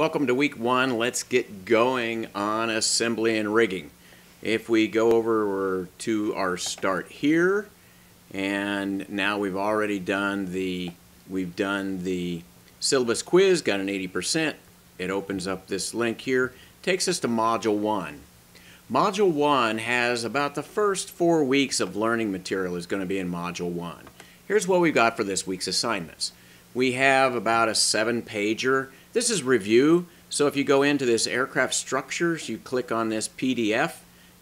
Welcome to week one. Let's get going on assembly and rigging. If we go over to our start here, and now we've already done the we've done the syllabus quiz, got an 80%. It opens up this link here, takes us to module one. Module one has about the first four weeks of learning material is going to be in module one. Here's what we've got for this week's assignments. We have about a seven pager this is review. So if you go into this aircraft structures, you click on this PDF.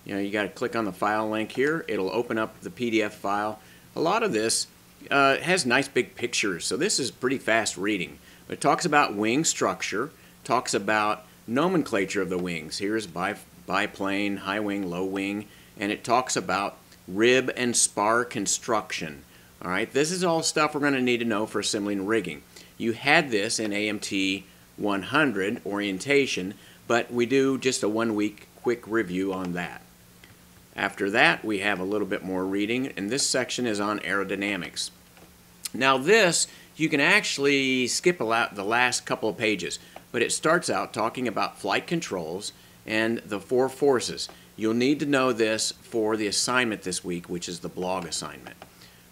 You know, you got to click on the file link here. It'll open up the PDF file. A lot of this uh, has nice big pictures, so this is pretty fast reading. It talks about wing structure, talks about nomenclature of the wings. Here's bi biplane, high wing, low wing, and it talks about rib and spar construction. All right, this is all stuff we're going to need to know for assembling rigging. You had this in AMT 100 orientation, but we do just a one week quick review on that. After that, we have a little bit more reading, and this section is on aerodynamics. Now this, you can actually skip out the last couple of pages, but it starts out talking about flight controls and the four forces. You'll need to know this for the assignment this week, which is the blog assignment.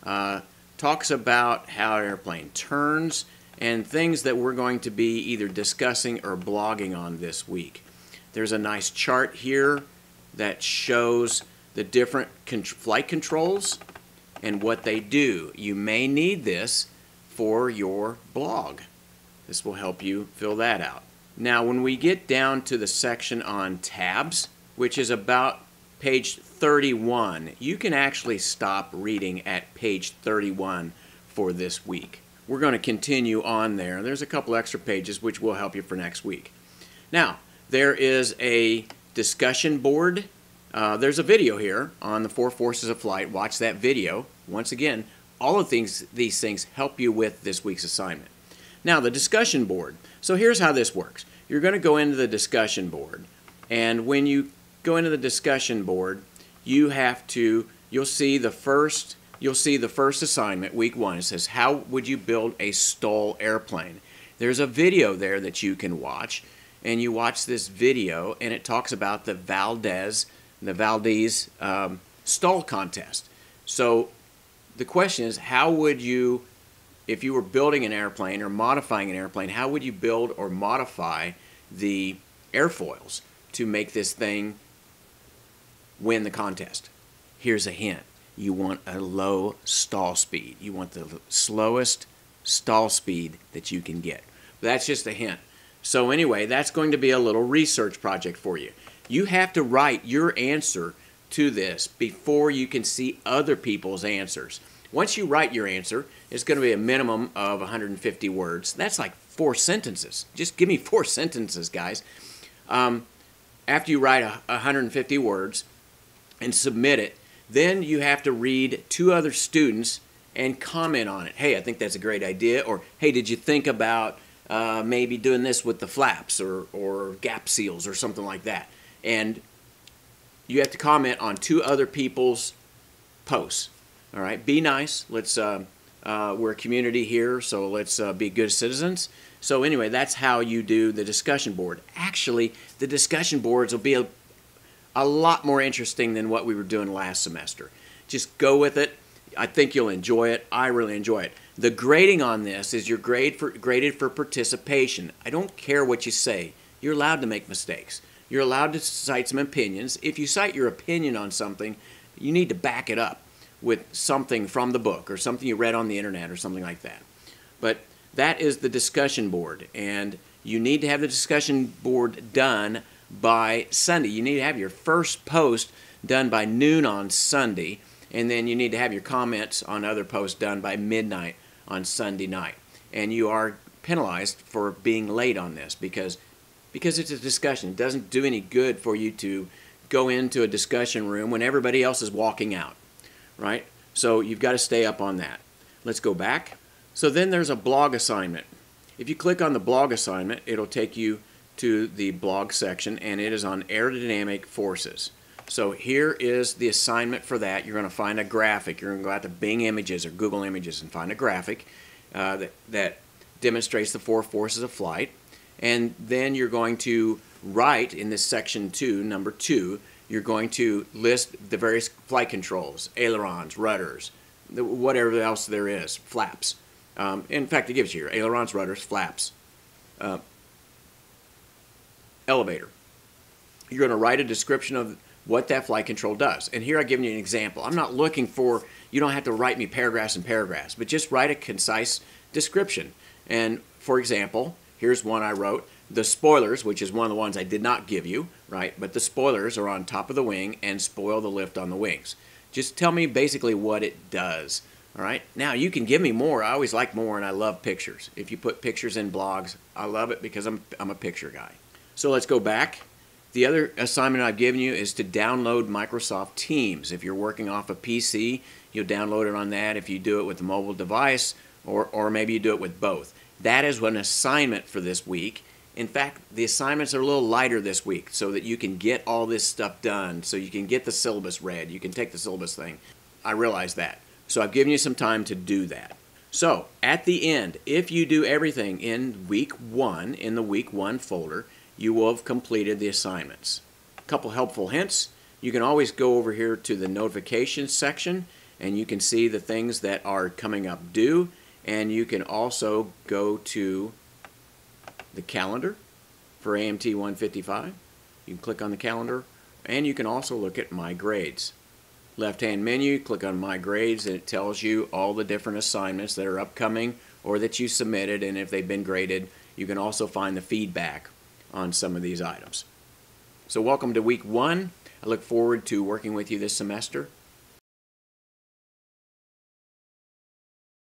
Uh, talks about how an airplane turns, and things that we're going to be either discussing or blogging on this week. There's a nice chart here that shows the different con flight controls and what they do. You may need this for your blog. This will help you fill that out. Now when we get down to the section on tabs, which is about page 31, you can actually stop reading at page 31 for this week we're going to continue on there. There's a couple extra pages which will help you for next week. Now, there is a discussion board. Uh, there's a video here on the four forces of flight. Watch that video. Once again, all of things, these things help you with this week's assignment. Now, the discussion board. So here's how this works. You're going to go into the discussion board. And when you go into the discussion board, you have to, you'll see the first you'll see the first assignment, week one. It says, How would you build a STOL airplane? There's a video there that you can watch, and you watch this video, and it talks about the Valdez, the Valdez um, STOL contest. So the question is, how would you, if you were building an airplane or modifying an airplane, how would you build or modify the airfoils to make this thing win the contest? Here's a hint you want a low stall speed. You want the slowest stall speed that you can get. That's just a hint. So anyway, that's going to be a little research project for you. You have to write your answer to this before you can see other people's answers. Once you write your answer, it's going to be a minimum of 150 words. That's like four sentences. Just give me four sentences, guys. Um, after you write a, 150 words and submit it, then you have to read two other students and comment on it. Hey, I think that's a great idea. Or, hey, did you think about uh, maybe doing this with the flaps or, or gap seals or something like that? And you have to comment on two other people's posts. All right, be nice. Let's. Uh, uh, we're a community here, so let's uh, be good citizens. So anyway, that's how you do the discussion board. Actually, the discussion boards will be a, a lot more interesting than what we were doing last semester. Just go with it. I think you'll enjoy it. I really enjoy it. The grading on this is you're grade for, graded for participation. I don't care what you say. You're allowed to make mistakes. You're allowed to cite some opinions. If you cite your opinion on something, you need to back it up with something from the book or something you read on the internet or something like that. But that is the discussion board, and you need to have the discussion board done by Sunday. You need to have your first post done by noon on Sunday, and then you need to have your comments on other posts done by midnight on Sunday night. And you are penalized for being late on this because because it's a discussion. It doesn't do any good for you to go into a discussion room when everybody else is walking out, right? So you've got to stay up on that. Let's go back. So then there's a blog assignment. If you click on the blog assignment, it'll take you to the blog section and it is on aerodynamic forces. So here is the assignment for that. You're going to find a graphic. You're going to go out to Bing Images or Google Images and find a graphic uh, that, that demonstrates the four forces of flight. And then you're going to write in this section two, number two, you're going to list the various flight controls, ailerons, rudders, whatever else there is, flaps. Um, in fact, it gives you here ailerons, rudders, flaps, uh, elevator. You're going to write a description of what that flight control does. And here I've given you an example. I'm not looking for, you don't have to write me paragraphs and paragraphs, but just write a concise description. And for example, here's one I wrote. The spoilers, which is one of the ones I did not give you, right? But the spoilers are on top of the wing and spoil the lift on the wings. Just tell me basically what it does. All right. Now you can give me more. I always like more, and I love pictures. If you put pictures in blogs, I love it because I'm I'm a picture guy. So let's go back. The other assignment I've given you is to download Microsoft Teams. If you're working off a PC, you'll download it on that. If you do it with a mobile device, or or maybe you do it with both. That is an assignment for this week. In fact, the assignments are a little lighter this week so that you can get all this stuff done, so you can get the syllabus read. You can take the syllabus thing. I realize that. So I've given you some time to do that. So at the end, if you do everything in week one, in the week one folder, you will have completed the assignments. A couple helpful hints. You can always go over here to the notifications section and you can see the things that are coming up due. And you can also go to the calendar for AMT 155. You can click on the calendar and you can also look at My Grades. Left hand menu, click on My Grades and it tells you all the different assignments that are upcoming or that you submitted and if they've been graded. You can also find the feedback on some of these items. So welcome to week one. I look forward to working with you this semester